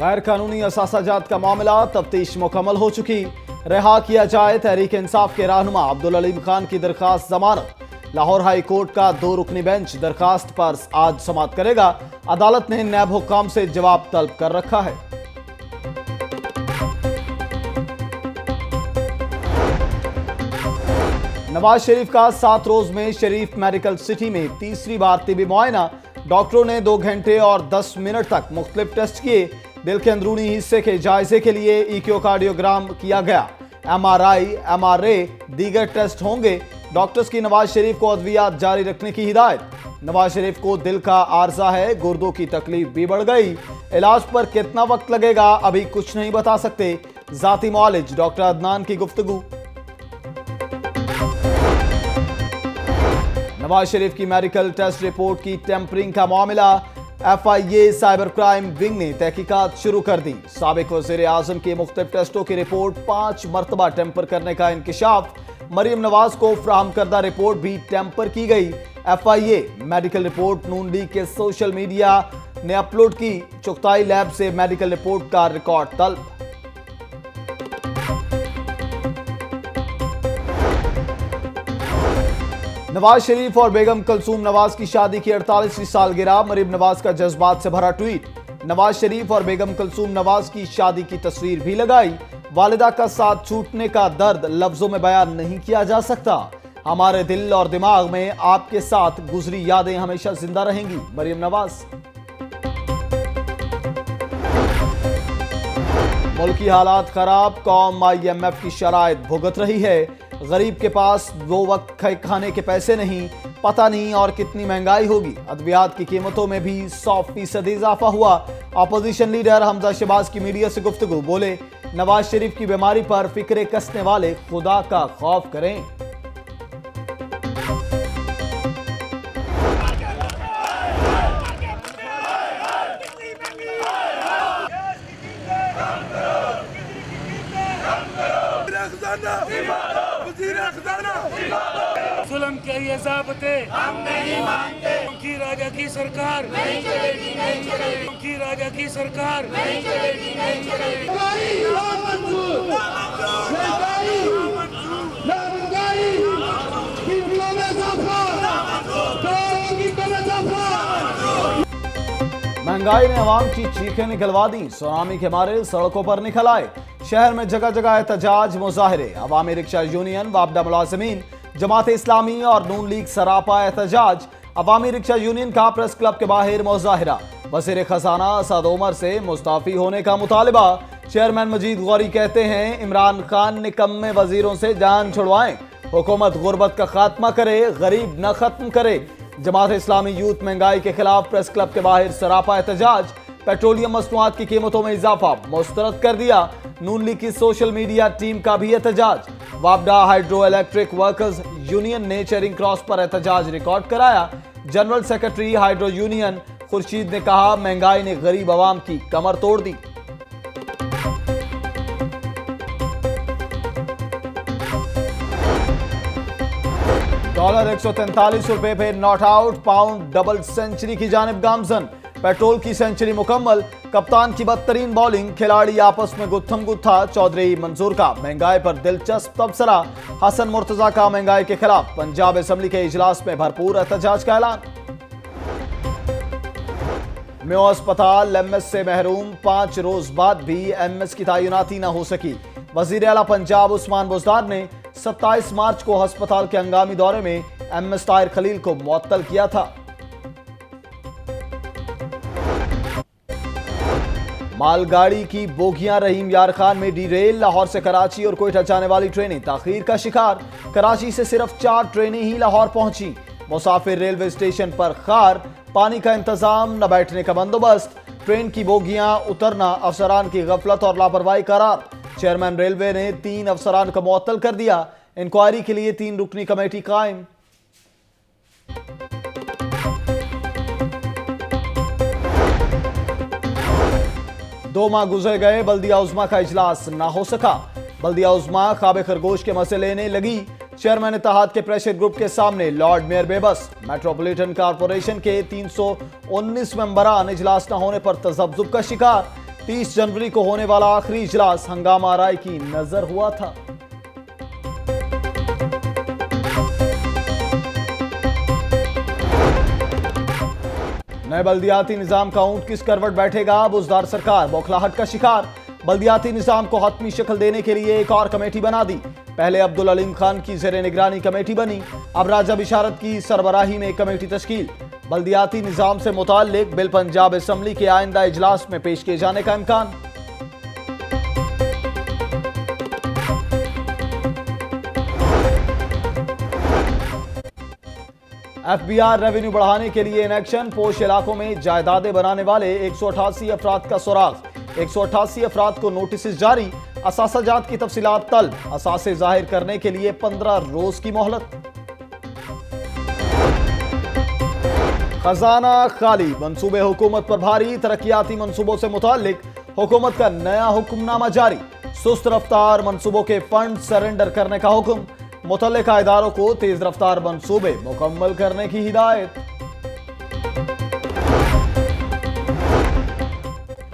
غیر قانونی اثاثہ جات کا معاملہ تفتیش مکمل ہو چکی۔ رہا کیا جائے تحریک انصاف کے رہنما عبدالعلیم خان کی درخواست ضمانت۔ لاہور ہائی کورٹ کا دو رکنی بینچ درخواست پر آج سماعت کرے گا۔ عدالت نے نیب حکام سے جواب طلب کر رکھا ہے۔ نواز شریف کا سات روز میں شریف میڈیکل سٹی میں تیسری بار طبی معائنہ۔ ڈاکٹروں نے دو گھنٹے اور دس منٹ تک مختلف ٹیسٹ کیے۔ دل کے اندرونی حصے کے جائزے کے لیے ایکیو کارڈیوگرام کیا گیا۔ M R I M R A دیگر ٹیسٹ ہوں گے۔ ڈاکٹرز کی نواز شریف کو ادویات جاری رکھنے کی ہدایت۔ نواز شریف کو دل کا عارضہ ہے، گردوں کی تکلیف بھی بڑھ گئی۔ علاج پر کتنا وقت لگے گا ابھی کچھ نہیں بتا سکتے۔ ذاتی معالج ڈاکٹر عدنان کی گفتگو۔ نواز شریف کی میڈیکل ٹیسٹ رپورٹ کی ٹیمپرنگ کا معاملہ۔ F I A cyber crime wing نے تحقیقات شروع کر دی۔ سابق وزیر اعظم کے مختلف ٹیسٹوں کی رپورٹ پانچ مرتبہ ٹیمپر کرنے کا انکشاف۔ مریم نواز کو فراہم کردہ رپورٹ بھی ٹیمپر کی گئی۔ F I A medical report Noon league کے سوشل میڈیا نے اپلوڈ کی۔ چکتائی لیب سے میڈیکل رپورٹ کا ریکارڈ طلب۔ نواز شریف اور بیگم کلثوم نواز کی شادی کی اڑتالیسویں سالگرہ مریم نواز کا جذبات سے بھرا ٹویٹ۔ نواز شریف اور بیگم کلثوم نواز کی شادی کی تصویر بھی لگائی۔ والدہ کا ساتھ چھوٹنے کا درد لفظوں میں بیان نہیں کیا جا سکتا۔ ہمارے دل اور دماغ میں آپ کے ساتھ گزری یادیں ہمیشہ زندہ رہیں گی۔ مریم نواز۔ ملکی حالات خراب، قوم آئی ایم ایف کی شرائط بھگت رہی ہے۔ غریب کے پاس دو وقت کھانے کے پیسے نہیں، پتہ نہیں اور کتنی مہنگائی ہوگی۔ ادویات کی قیمتوں میں بھی سو فیصد اضافہ ہوا۔ اپوزیشن لیڈر حمزہ شباز کی میڈیا سے گفتگو، بولے، نواز شریف کی بیماری پر فکرے کسنے والے خدا کا خوف کریں۔ یہ ضابطے۔ ہم نہیں مانتے۔ کی راجہ کی سرکار۔ نہیں چلے گی نہیں چلے گی۔ کی راجہ کی سرکار۔ نہیں چلے گی نہیں چلے گی۔ مہنگائی نے عوام کی چیخیں نکلوا دی سونامی کے مارے سڑکوں پر نکل آئے۔ شہر میں جگہ جگہ احتجاج مظاہرے۔ عوامی رکشہ یونین وابڈہ ملازمین جماعت اسلامی اور نون لیگ سراپا احتجاج، عوامی رکشہ یونین کا پریس کلب کے باہر مظاہرہ۔ وزیر خزانہ اسد عمر سے مستعفی ہونے کا مطالبہ۔ چیئرمین مجید غوری کہتے ہیں، عمران خان نکمے وزیروں سے جان چھڑوائیں۔ حکومت غربت کا خاتمہ کرے، غریب نہ ختم کرے۔ جماعت اسلامی یوتھ مہنگائی کے خلاف پریس کلب کے باہر سراپا احتجاج۔ پیٹرولیم مصنوعات کی قیمتوں میں اضافہ مسترد کر دیا۔ نون لیگ کی سوشل میڈیا ٹیم کا بھی احتجاج۔ وابڈا ہائیڈرو الیکٹرک ورکرز یونین نے چیرنگ کراس پر احتجاج ریکارڈ کرایا۔ General secretary hydro union Khurshid نے کہا، مہنگائی نے غریب عوام کی کمر توڑ دی۔ ڈالر ایک سو تینتالیس روپے پہ not out, pound double century کی جانب گامزن۔ پیٹرول کی سینچری مکمل، کپتان کی بدترین بولنگ کھلاڑی آپس میں گتھم گتھا، چودھری منظور کا مہنگائی پر دلچسپ تبصرہ۔ حسن مرتضی کا مہنگائی کے خلاف پنجاب اسمبلی کے اجلاس میں بھرپور احتجاج کا اعلان۔ میو اسپتال، ایم ایس سے محروم، پانچ روز بعد بھی ایم ایس کی تعیناتی نہ ہو سکی۔ وزیر اعلیٰ پنجاب عثمان بزدار نے ستائیس مارچ کو ہسپتال کے ہنگامی دورے میں ایم ایس طاہر خلیل کو معطل کیا تھا۔ مال گاڑی کی بوگیاں رحیم یار خان میں ڈی ریل لاہور سے کراچی اور کوئٹہ جانے والی ٹرینیں تاخیر کا شکار۔ کراچی سے صرف چار ٹرینیں ہی لاہور پہنچی مسافر ریلوے اسٹیشن پر خار، پانی کا انتظام، نہ بیٹھنے کا بندوبست۔ ٹرین کی بوگیاں، اترنا، افسران کی غفلت اور لاپرواہی قرار چیئرمین ریلوے نے تین افسران کو معطل کر دیا۔ انکوائری کے لیے تین رکنی کمیٹی قائم۔ دو ماہ گزر گئے، بلدیہ عظمہ کا اجلاس نہ ہو سکا۔ بلدیہ عظمہ خواب خرگوش کے مسئلے لینے لگی۔ چیئرمین اتحاد کے پریشر گروپ کے سامنے لارڈ میئر بے بس۔ میٹروپولیٹن کارپوریشن کے تین سو انیس ممبران اجلاس نہ ہونے پر تذبذب کا شکار۔ تیس جنوری کو ہونے والا آخری اجلاس ہنگامہ رائے کی نظر ہوا تھا۔ نئے بلدیاتی نظام کا اونٹ کس کروٹ بیٹھے گا؟ بزدار سرکار، بوکھلاہٹ کا شکار۔ بلدیاتی نظام کو حتمی شکل دینے کے لیے ایک اور کمیٹی بنا دی۔ پہلے عبدالعلیم خان کی زیر نگرانی کمیٹی بنی، اب راجہ بشارت کی سربراہی میں کمیٹی تشکیل۔ بلدیاتی نظام سے متعلق بل پنجاب اسمبلی کے آئندہ اجلاس میں پیش کیے جانے کا امکان۔ ایف بی آر ریونیو بڑھانے کے لیے انیکشن پوش علاقوں میں جائیدادیں بنانے والے ایک سو اٹھاسی افراد کا سراغ۔ ایک سو اٹھاسی افراد کو نوٹسز جاری۔ اثاثہ جات کی تفصیلات طلب اثاثے ظاہر کرنے کے لیے پندرہ روز کی مہلت۔ خزانہ خالی۔ منصوبے حکومت پر بھاری۔ ترقیاتی منصوبوں سے متعلق۔ حکومت کا نیا حکم نامہ جاری۔ سست رفتار منصوبوں کے فنڈ سرنڈر کرنے کا حکم۔ متعلقہ اداروں کو تیز رفتار منصوبے مکمل کرنے کی ہدایت۔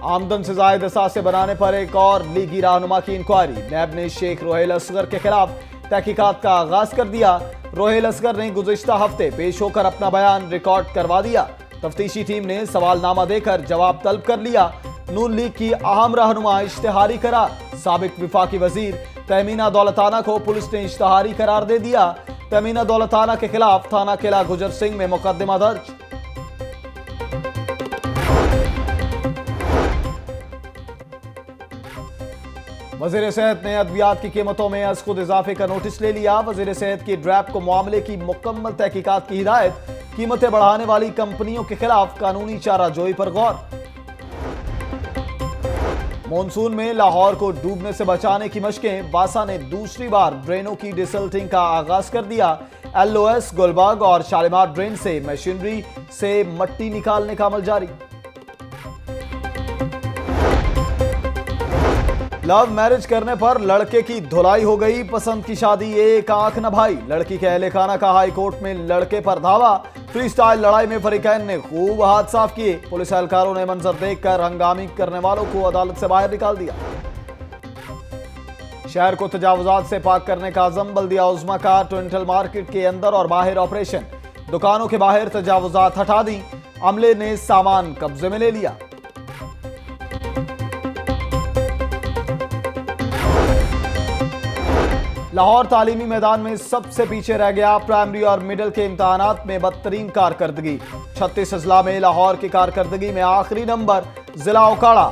آمدن سے زائد اثاثے بنانے پر ایک اور لیگی رہنما کی انکوائری۔ نیب نے شیخ روہیل اصغر کے خلاف تحقیقات کا آغاز کر دیا۔ روہیل اصغر نے گزشتہ ہفتے پیش ہو کر اپنا بیان ریکارڈ کروا دیا۔ تفتیشی ٹیم نے سوال نامہ دے کر جواب طلب کر لیا۔ نون لیگ کی اہم رہنما اشتہاری قرار۔ سابق وفاقی وزیر تیمینہ دولتانہ کو پولیس نے اشتہاری قرار دے دیا۔ تیمینہ دولتانہ کے خلاف تھانہ قلعہ گجر سنگھ میں مقدمہ درج۔ وزیر صحت نے ادویات کی قیمتوں میں از خود اضافے کا نوٹس لے لیا۔ وزیر صحت کی ڈریپ کو معاملے کی مکمل تحقیقات کی ہدایت، قیمتیں بڑھانے والی کمپنیوں کے خلاف قانونی چارہ جوئی پر غور۔ مونسون میں لاہور کو ڈوبنے سے بچانے کی مشقیں باسا نے دوسری بار ڈرینوں کی ڈیسلٹنگ کا آغاز کر دیا۔ ایل او ایس، گلبرگ اور شالمار ڈرین سے مشینری سے مٹی نکالنے کا عمل جاری۔ لو میرج کرنے پر لڑکے کی دھلائی ہو گئی، پسند کی شادی ایک آنکھ نہ بھائی۔ لڑکی کے اہل خانہ کا ہائی کورٹ میں لڑکے پر دھاوا۔ فری سٹائل لڑائی میں فریقین نے خوب ہاتھ صاف کیے۔ پولیس اہلکاروں نے منظر دیکھ کر ہنگامی کرنے والوں کو عدالت سے باہر نکال دیا۔ شہر کو تجاوزات سے پاک کرنے کا عزم، بلدیہ عظمہ کا ٹوینٹل مارکیٹ کے اندر اور باہر آپریشن۔ دکانوں کے باہر تجاوزات ہٹا دی عملے نے سامان قبضے میں لے لیا۔ لاہور تعلیمی میدان میں سب سے پیچھے رہ گیا پرائمری اور مڈل کے امتحانات میں بدترین کارکردگی۔ چھتیس اضلاع میں لاہور کی کارکردگی میں آخری نمبر ضلع اوکاڑا۔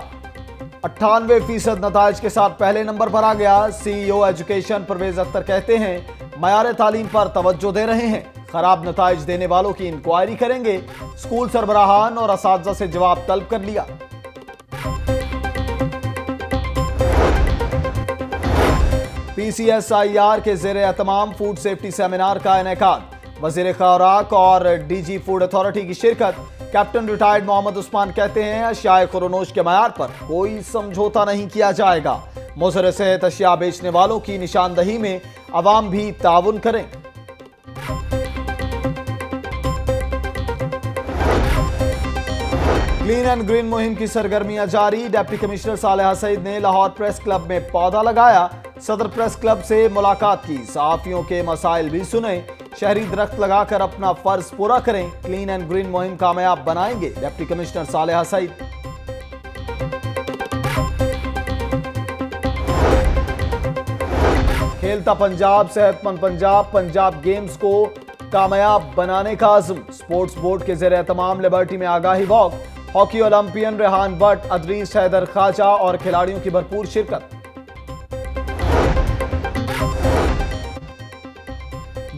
اٹھانوے فیصد نتائج کے ساتھ پہلے نمبر پر آ گیا۔ C E O education Parvez Akhtar کہتے ہیں، معیار تعلیم پر توجہ دے رہے ہیں۔ خراب نتائج دینے والوں کی انکوائری کریں گے۔ اسکول سربراہان اور اساتذہ سے جواب طلب کر لیا۔ پی سی ایس آئی آر کے زیر اہتمام فوڈ سیفٹی سیمینار کا انعقاد۔ وزیر خوراک اور ڈی جی فوڈ اتھارٹی کی شرکت کیپٹن ریٹائرڈ محمد عثمان کہتے ہیں، اشیاء خورونوش کے معیار پر کوئی سمجھوتا نہیں کیا جائے گا۔ مضر صحت اشیاء بیچنے والوں کی نشاندہی میں عوام بھی تعاون کریں۔ کلین اینڈ گرین مہم کی سرگرمیاں جاری۔ ڈیپٹی کمشنر صالحہ سعید نے لاہور پریس کلب میں پودا لگایا۔ صدر پریس کلب سے ملاقات کی۔ صحافیوں کے مسائل بھی سنیں۔ شہری درخت لگا کر اپنا فرض پورا کریں۔ کلین اینڈ گرین مہم کامیاب بنائیں گے۔ Deputy commissioner Saliha Saeed. کھیلتا پنجاب، صحت مند پنجاب۔ پنجاب گیمز کو کامیاب بنانے کا عزم۔ سپورٹس بورڈ کے زیر اہتمام لیبرٹی میں آگاہی walk. Hockey Olympian Rehan Butt, Idrees Haider Khawaja اور کھلاڑیوں کی بھرپور شرکت۔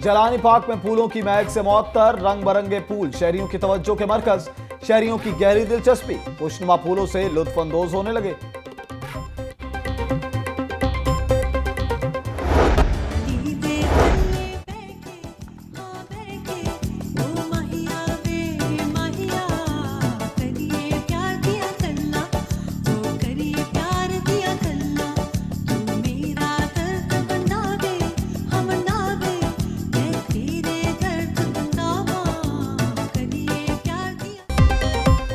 جلانی پاک میں پھولوں کی مہک سے معطر رنگ برنگے پھول، شہریوں کی توجہ کے مرکز، شہریوں کی گہری دلچسپی، خوشنما پھولوں سے لطف اندوز ہونے لگے۔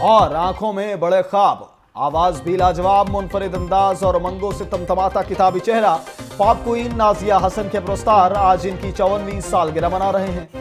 اور آنکھوں میں بڑے خواب۔ آواز بھی لاجواب، منفرد انداز اور منگوں سے تمتماتا کتابی چہرہ۔ پاپ کوئین، نازیہ حسن کے پرستار آج ان کی چونویں سالگرہ منا رہے ہیں۔